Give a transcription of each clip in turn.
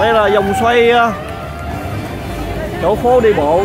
đây là vòng xoay ờ, chỗ phố đi bộ.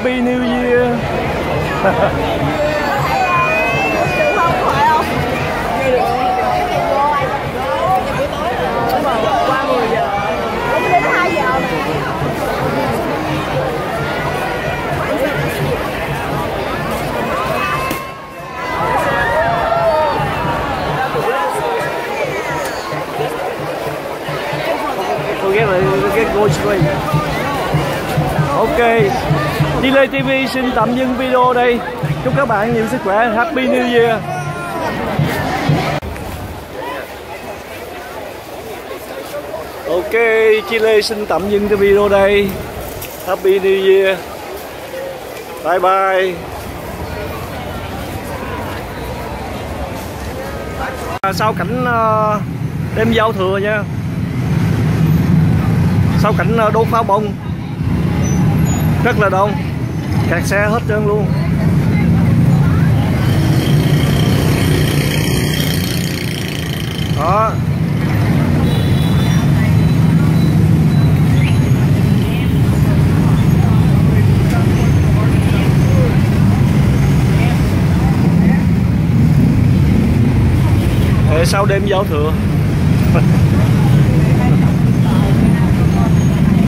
Happy New Year Trường không phải không? Qua 10 giờ Cũng đến 2 giờ mà Tôi ghét lại cái gold screen Ok Delay TV xin tạm dừng video đây. Chúc các bạn nhiều sức khỏe. Happy New Year. Ok Chile xin tạm dừng cái video đây. Happy New Year. Bye bye. À, Sau cảnh ờ, đêm giao thừa nha. Sau cảnh ờ, đốt pháo bông. Rất là đông kẹt xe hết trơn luôn. Đó. Để sau đêm giao thừa.